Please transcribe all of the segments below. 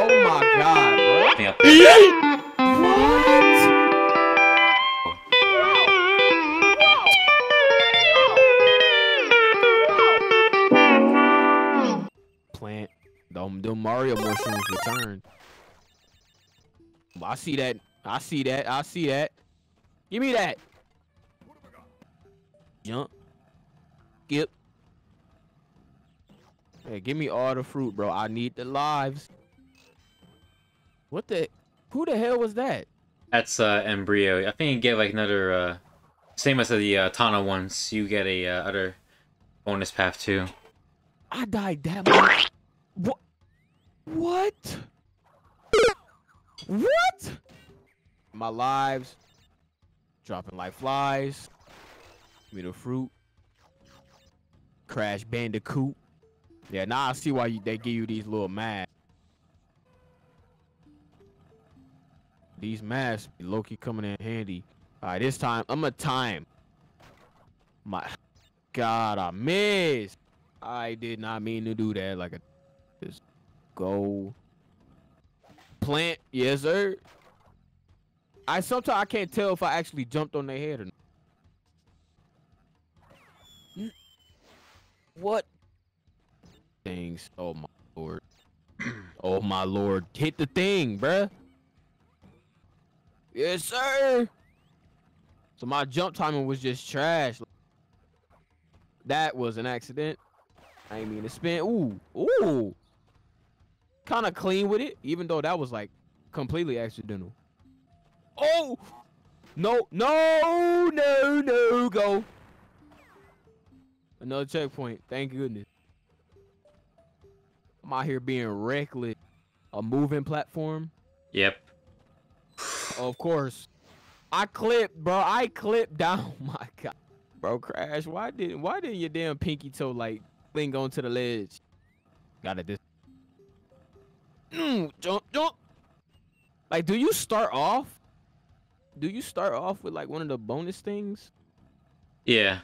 Oh, my God, plant. Them Mario mushrooms returned. I see that. I see that. I see that. Give me that. Jump. Skip. Hey, give me all the fruit, bro. I need the lives. What the? Who the hell was that? That's uh, N. Brio. I think you get like another uh, same as the uh, Tawna ones. You get a uh, other bonus path too. I died that much. What? What? What? My lives dropping like flies. Give me the fruit. Crash Bandicoot. Yeah, now I see why you, they give you these little masks. These masks Loki coming in handy. All right, this time I'm gonna time. My God, I missed. I did not mean to do that. Like a just go plant. Yes, sir. I sometimes I can't tell if I actually jumped on their head or not. What things? Oh my lord. oh my lord. Hit the thing, bruh. Yes, sir. So my jump timing was just trash. That was an accident. I mean to spin. Ooh, ooh. Kind of clean with it, even though that was like completely accidental. Oh, no, no, no, no, go. Another checkpoint. Thank goodness. I'm out here being reckless. A moving platform. Yep. Of course. I clipped, bro. I clipped down. My God, bro, crash. Why didn't Why didn't your damn pinky toe like cling onto the ledge? Got it. This. Mm, jump, jump. Like, do you start off? Do you start off with like one of the bonus things? Yeah.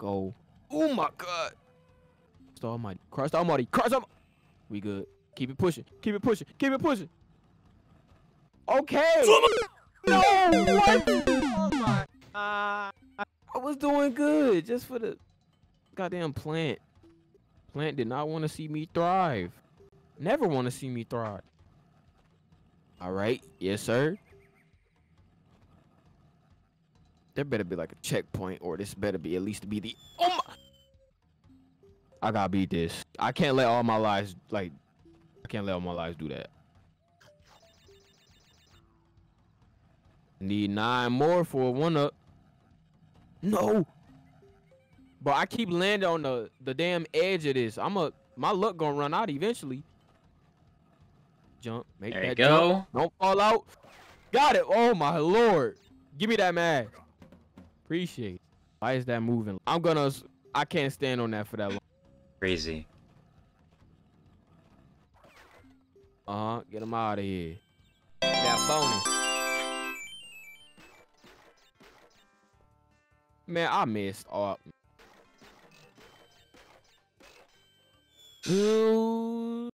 Go. Oh my God. Christ Almighty. Christ Almighty. Christ Almighty. We good. Keep it pushing. Keep it pushing. Keep it pushing. Okay. No. What? Oh my. I was doing good just for the goddamn plant. Plant did not want to see me thrive. Never want to see me thrive. All right. Yes, sir. There better be like a checkpoint, or this better be at least be the. Oh my! I gotta beat this. I can't let all my lives like. I can't let all my lives do that. Need nine more for one up. No. But I keep landing on the the damn edge of this. I'm a my luck gonna run out eventually. Jump. Make There you that go. jump. Don't fall out. Got it. Oh my lord. Give me that mag. Appreciate. Why is that moving? I'm gonna. I can't stand on that for that long. Crazy. Uh huh. Get him out of here. That bonus. Man, I missed all. Ooh,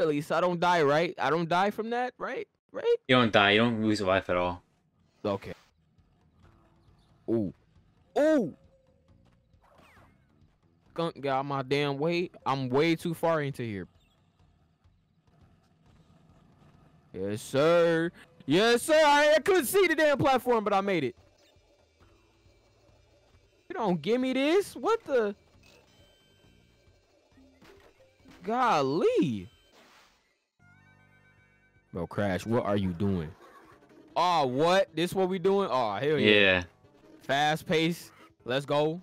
at least I don't die, right? I don't die from that, right? Right? You don't die. You don't lose life at all. Okay. Ooh. Ooh. Skunk got my damn way. I'm way too far into here. Yes, sir. Yes, sir. I, I couldn't see the damn platform, but I made it. You don't give me this? What the? Golly. Bro, Crash, what are you doing? Oh, what? This what we doing? Oh, hell yeah. Yeah. Fast pace. Let's go.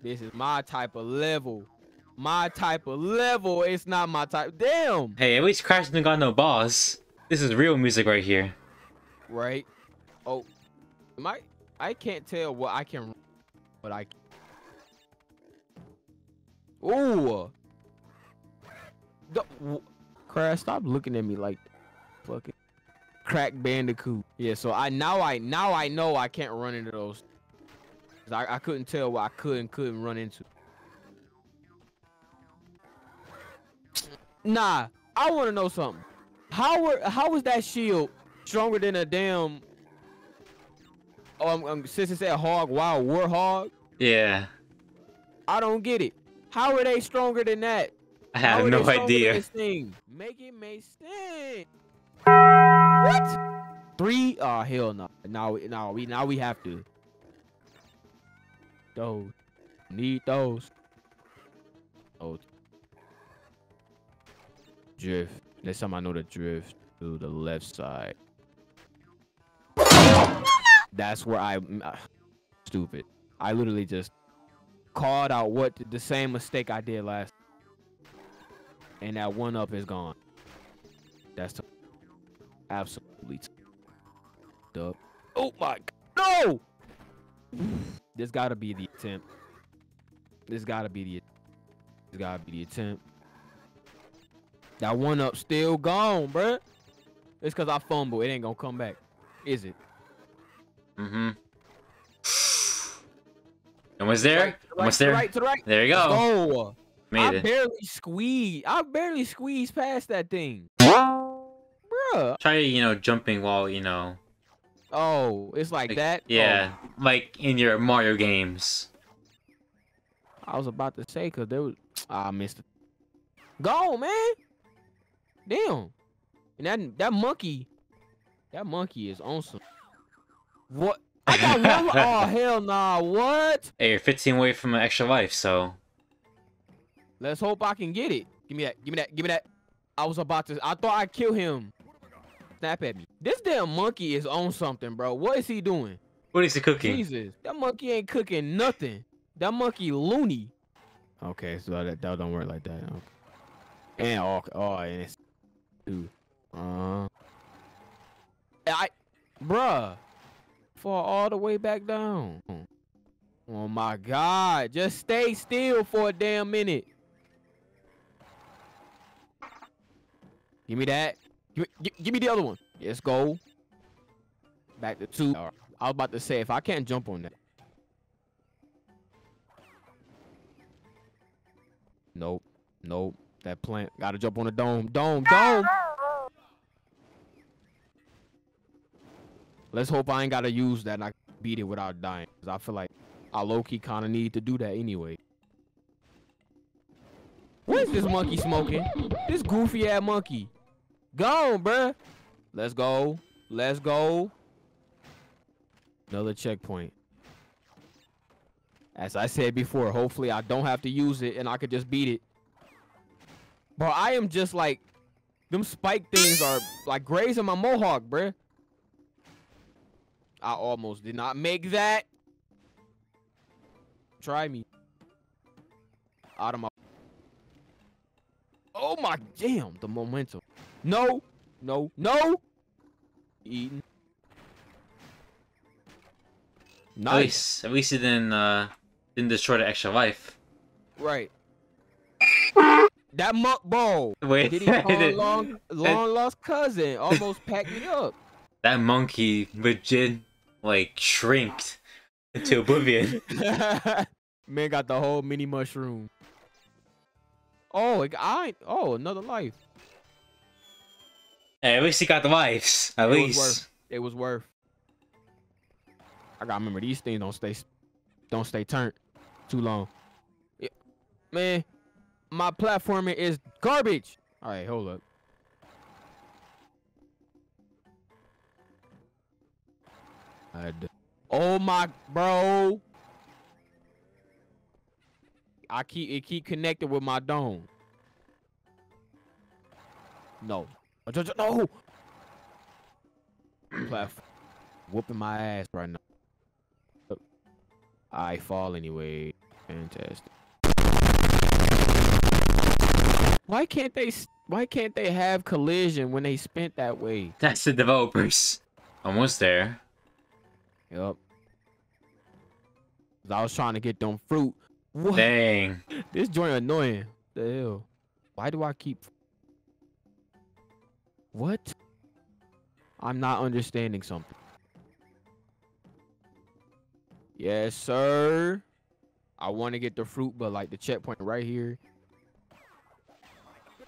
This is my type of level. My type of level. It's not my type. Damn. Hey, at least Crash didn't got no boss. This is real music right here. Right. Oh, my. I? Can't tell what I can. But I. Ooh. The, Crash, stop looking at me like fucking crack bandicoot. Yeah, so I now I now I know I can't run into those. I, I couldn't tell what I could and couldn't run into. Nah, I want to know something. How were how was that shield stronger than a damn? Oh, I'm, I'm since it said hog, wild warhog. Yeah. I don't get it. How are they stronger than that? I have no they stronger than idea. Make it make sense. What? Three? Oh hell no. Now, now we now we have to. Those need those. Oh. Drift. Next time I know the drift to the left side. That's where I. uh, Stupid. I literally just called out what the same mistake I did last. And that one up is gone. That's t- absolutely up. Oh my god. no! This gotta be the attempt. This gotta be the. This gotta be the attempt. That one up still gone, bruh. It's cause I fumble. It ain't gonna come back, is it? Mm-hmm. Almost there. Right, to right, Almost there. right, to the right. There you go. Go. I Made it. barely squeezed. I barely squeezed past that thing. Try you know jumping while you know. Oh, it's like, like- that? Yeah, like in your Mario games. Oh, I was about to say because there was ah, I missed it. Go, man. Damn. And that that monkey, that monkey is awesome. What? I got one. oh hell nah. What? Hey, you're 15 away from an extra life, so Let's hope I can get it. Give me that. Give me that. Give me that. I was about to. I thought I'd kill him. Snap at me. This damn monkey is on something, bro. What is he doing? what is he cooking? Jesus, that monkey ain't cooking nothing. That monkey loony. Okay, so that, that don't work like that. Okay. And oh, oh, and it's two. Uh, I, bruh, fall all the way back down. Oh my God! Just stay still for a damn minute. Give me that. Give, me- give me the other one. Let's go. Back to two. Right. I was about to say if I can't jump on that. Nope. Nope. That plant. Gotta jump on the dome. Dome. Dome. Let's hope I ain't gotta use that and I beat it without dying. Cause I feel like I low key kinda need to do that anyway. What is this monkey smoking? This goofy ass monkey. Gone, bruh. Let's go. Let's go. Another checkpoint. As I said before, hopefully I don't have to use it and I could just beat it. Bro, I am just like them spike things are like grazing my mohawk, bruh. I almost did not make that. Try me. Out of my Oh my damn, the momentum. No, no, no. Eating. At Nice. least, at least he didn't uh didn't destroy the extra life. Right. That muck ball. Wait, Did he call long long lost cousin? Almost packed me up. that monkey legit like shrinked into oblivion. Man got the whole mini mushroom. Oh, it, I oh another life. Hey, at least he got the lives. At It was least. worth. It was worth. I gotta remember these things don't stay don't stay turned too long. Yeah. Man, my platforming is garbage. All right, hold up. I had to- oh my bro. I keep it keep connected with my dome. No. Oh, ju- ju- No. Platform. Whooping my ass right now. I fall anyway. Fantastic. Why can't they? Why can't they have collision when they spent that way? That's the developers. Almost there. Yup. I was trying to get them fruit. What? Dang. This joint annoying. The hell? Why do I keep? What? I'm not understanding something. Yes, sir. I want to get the fruit, but like the checkpoint right here.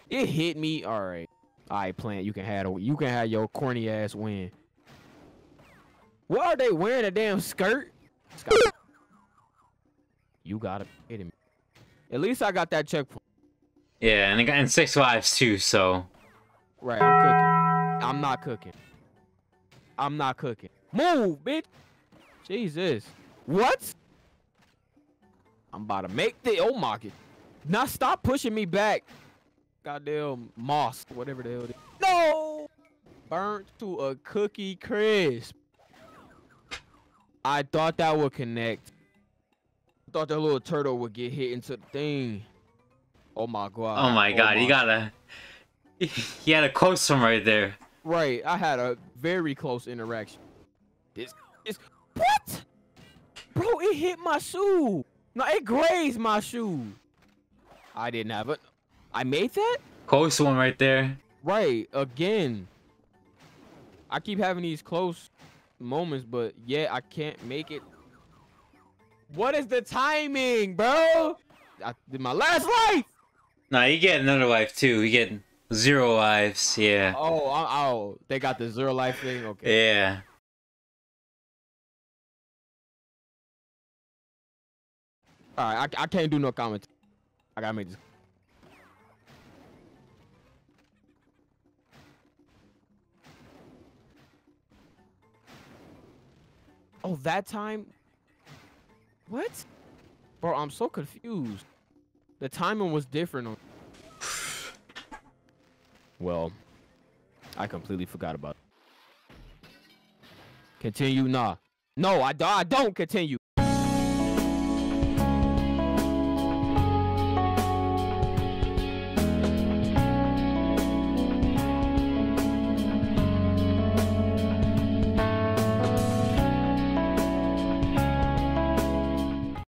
It hit me. All right. All right, plant. You can have a, you can have your corny ass win. Why are they wearing a damn skirt? You gotta hit him. At least I got that checkpoint. Yeah, and I got in six lives too, so. Right, I'm cooking. I'm not cooking. I'm not cooking. Move, bitch. Jesus. What? I'm about to make the oh my god. Now stop pushing me back. Goddamn moss, whatever the hell it is. No! Burnt to a cookie crisp. I thought that would connect. I thought that little turtle would get hit into the thing. Oh my god. Oh my oh god, you gotta. He had a close one right there. Right, I had a very close interaction. This is what? Bro, it hit my shoe. No, it grazed my shoe. I didn't have it. I made that? Close one right there. Right, again. I keep having these close moments, but yeah, I can't make it. What is the timing, bro? I did my last life. Nah, you get another life too. You get zero lives. Yeah. Oh, oh, oh, they got the zero life thing. Okay. Yeah. All right, I, I can't do no comment. I gotta make this. Oh, that time? What? Bro, I'm so confused. The timing was different. on- Well, I completely forgot about it. Continue? Nah. No, I, I don't continue.